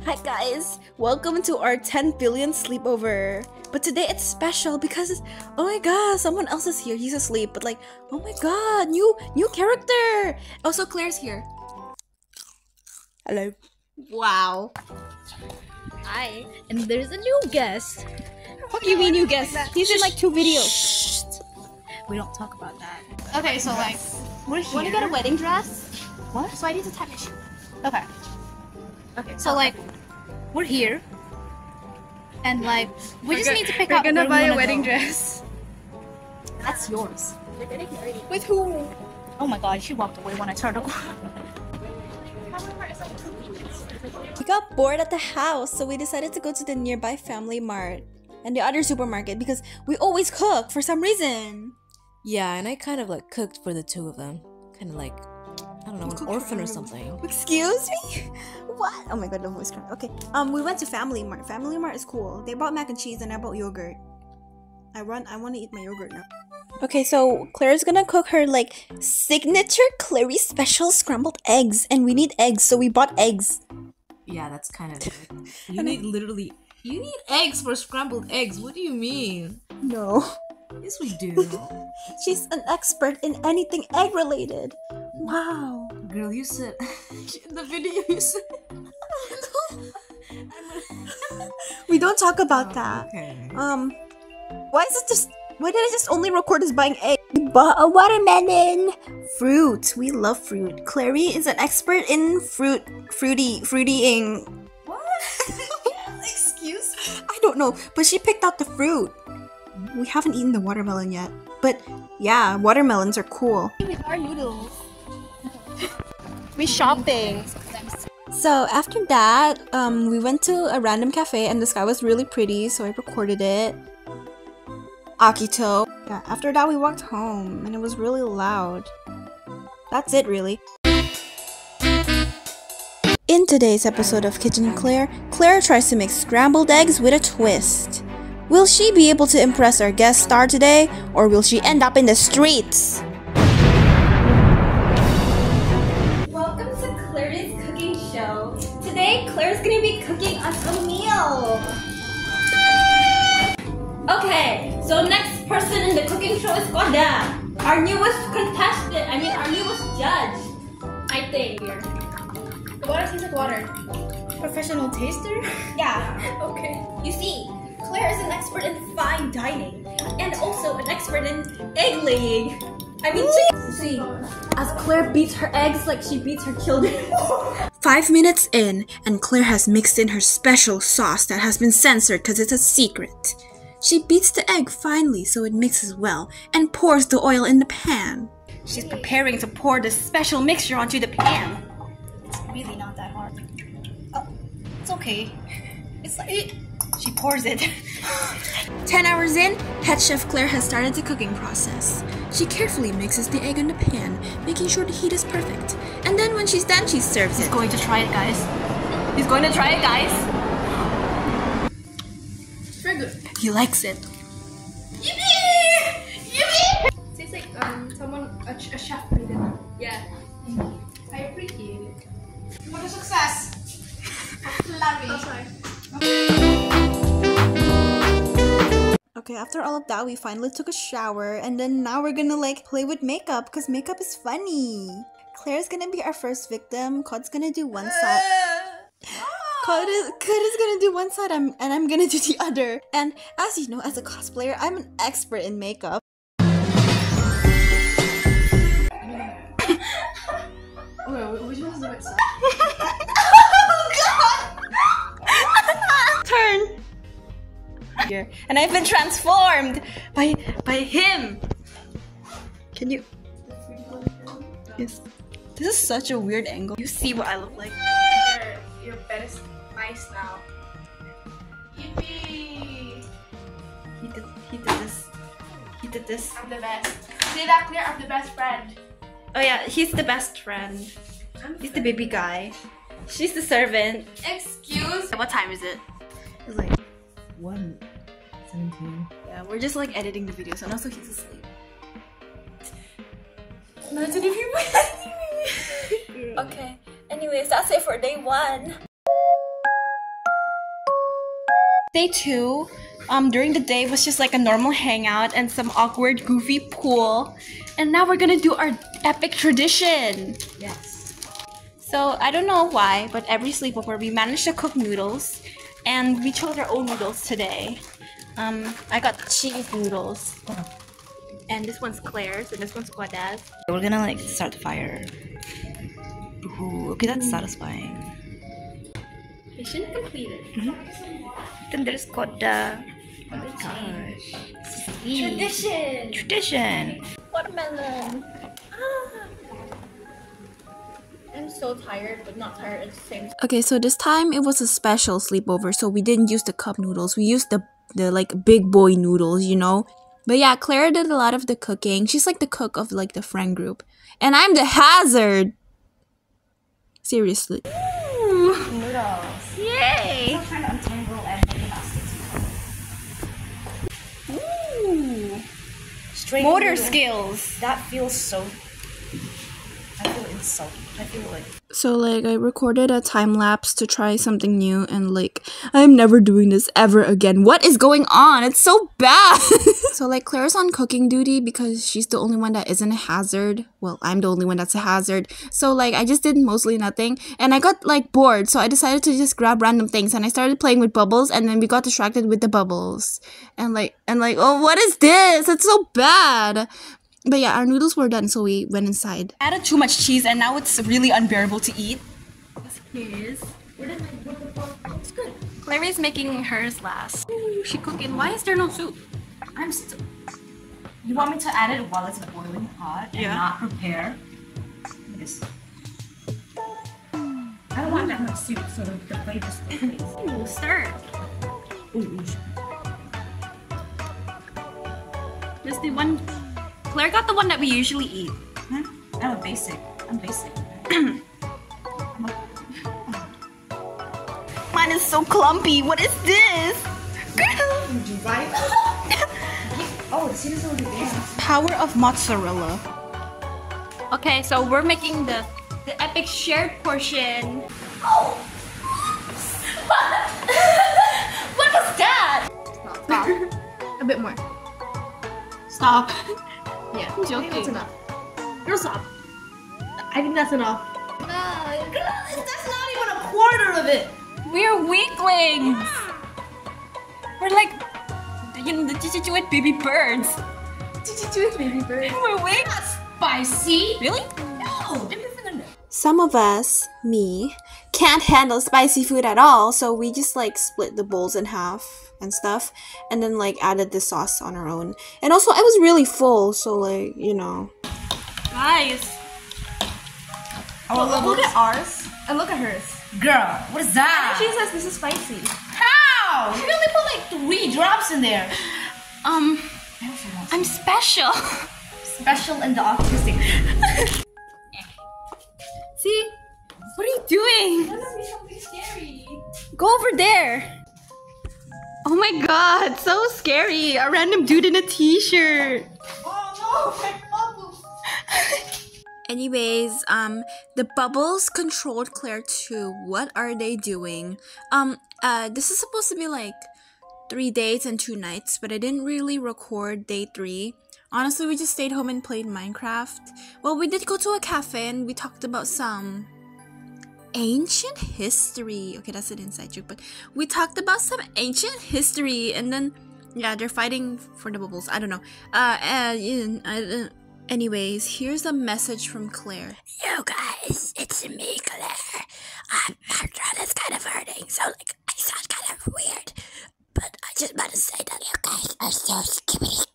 Hi guys, welcome to our 10 billion sleepover. But today it's special because oh my god, someone else is here. He's asleep, but like oh my god, new new character. Oh, also Claire's here. Hello. Wow. Hi. And there's a new guest. What do you mean new guest? He's in like two videos. We don't talk about that. Okay, so like, we're here. Want to get a wedding dress? What? So I need to tie my shoe. Okay. Okay. So like, we're here, and like, we just need to pick We're up. gonna buy a wedding go. dress. That's yours. With who? Oh my god, she walked away when I turned around. We got bored at the house, so we decided to go to the nearby Family Mart and the other supermarket because we always cook for some reason. Yeah, and I kind of like cooked for the two of them. Kind of like, I don't know, an orphan or something. Excuse me? What? Oh my god, the voice crack. Okay. Um, we went to Family Mart. Family Mart is cool. They bought mac and cheese and I bought yogurt. I run. I want to eat my yogurt now. Okay, so Claire's gonna cook her like signature Clary special scrambled eggs, and we need eggs, so we bought eggs. Yeah, that's kind of it. You need literally, you need eggs for scrambled eggs. What do you mean? No, Yes, we do. she's an expert in anything egg related. Wow. Girl, you said in the video you said. We don't talk about that. Okay. Um, why is it just? Why did I just only record us buying egg? We bought a watermelon. Fruit. We love fruit. Clary is an expert in fruit, fruity, fruitying. What? Excuse? I don't know, but she picked out the fruit. We haven't eaten the watermelon yet, but yeah, watermelons are cool. With our noodles. We shopping. So after that, um, we went to a random cafe and the sky was really pretty, so I recorded it. Akito. Yeah, after that we walked home and it was really loud. That's it really. In today's episode of Kitchen Claire, Claire tries to make scrambled eggs with a twist. Will she be able to impress our guest star today, or will she end up in the streets? Okay, so next person in the cooking show is Gonda, our newest contestant. I mean, our newest judge. I think. The water tastes like water. Professional taster? Yeah. Okay. You see, Claire is an expert in fine dining and also an expert in egg laying. I mean, you see, as Claire beats her eggs like she beats her children. Five minutes in, and Claire has mixed in her special sauce that has been censored because it's a secret. She beats the egg finely so it mixes well and pours the oil in the pan. She's preparing to pour this special mixture onto the pan. It's really not that hard. Oh, it's okay. It's like she pours it. 10 hours in, head chef Claire has started the cooking process. She carefully mixes the egg in the pan, making sure the heat is perfect. And then when she's done, she serves He's it. going to try it, guys. He's going to try it, guys. He likes it. Tastes like um someone a, ch- a chef made it. Yeah. I appreciate it. What a success! Okay, after all of that, we finally took a shower, and then now we're gonna like play with makeup because makeup is funny. Claire's gonna be our first victim. Cod's gonna do one side. Cod is, is gonna do one side, I'm, and I'm gonna do the other. And as you know, as a cosplayer, I'm an expert in makeup. Okay, wh- which one is the wet side? Turn. Here. And I've been transformed by by him. Can you? Yes. This is such a weird angle. You see what I look like? Your, your bed nice now. Yippee! He did. He did this. He did this. I'm the best. Say that clear. I'm the best friend. Oh yeah, he's the best friend. He's the baby guy. She's the servant. Excuse. What time is it? It's like One seventeen. yeah, we're just like editing the videos, and also he's asleep. Imagine if you were. Okay. Anyways, that's it for day one. Day two, um, during the day was just like a normal hangout and some awkward, goofy pool. And now we're gonna do our epic tradition. Yes. So I don't know why, but every sleepover we managed to cook noodles, and we chose our own noodles today. Um, I got cheese noodles, and this one's Claire's, and this one's Guada's. We're gonna like start the fire. Ooh, okay, that's satisfying. Mission completed. Then there's Koda. Oh my gosh. Sweet. Tradition. Tradition. Watermelon. Ah. I'm so tired, but not tired at the same time. Okay, so this time it was a special sleepover, so we didn't use the cup noodles. We used the the like big boy noodles, you know. But yeah, Claire did a lot of the cooking. She's like the cook of like the friend group, and I'm the hazard. Seriously. Noodles. Yay! I'm trying to untangle and make it Ooh. Straight Motor skills. That feels so. I feel insulted. I feel like. So like I recorded a time lapse to try something new and like I'm never doing this ever again. What is going on? It's so bad. so like Claire's on cooking duty because she's the only one that isn't a hazard. Well, I'm the only one that's a hazard. So like I just did mostly nothing and I got like bored. So I decided to just grab random things and I started playing with bubbles and then we got distracted with the bubbles. And like and like oh what is this? It's so bad. But yeah, our noodles were done so we went inside. Added too much cheese and now it's really unbearable to eat. Here's. It's good. Claire is making hers last. Ooh, she cooking. Why is there no soup? I'm still. You want me to add it while it's boiling hot and Yeah. not prepare? This. I don't want that much soup, so the, the flavor stays. Ooh, stir. Ooh, This the one. Claire got the one that we usually eat. huh? I'm basic. I'm basic. Mine is so clumpy. What is this? Oh, over there. Power of mozzarella. Okay, so we're making the the epic shared portion. Oh! what was that? Stop. A bit more. Stop. Yeah. I think that's enough. Girl, stop. I think that's enough. Uh, that's not even a quarter of it. We're weaklings. We're like, you know, the chichichuit baby birds. baby bird. We're weak. Not Spicy. Really? No, dip your finger in there. some of us, me, can't handle spicy food at all, so we just like split the bowls in half and stuff, and then like added the sauce on our own. And also, I was really full, so like, you know. Guys. Oh, look at ours and look at hers. Girl, what is that? She says this is spicy. How? she only put like three drops in there. Um, I'm special. Special and the autistic. See? What are you doing? be something scary. Go over there. Oh my god, so scary. A random dude in a t-shirt. Oh no. Anyways, um, the bubbles controlled Claire too. What are they doing? Um, uh, this is supposed to be like three days and two nights, but I didn't really record day three. Honestly, we just stayed home and played Minecraft. Well, we did go to a cafe and we talked about some ancient history. Okay, that's an inside joke, but we talked about some ancient history and then yeah, they're fighting for the bubbles. I don't know. Uh, I, uh anyways, here's a message from Claire. Yo guys, it's me, Claire. Um, my throat is kind of hurting, so like I sound kind of weird. But I just want to say that you guys are so skibbity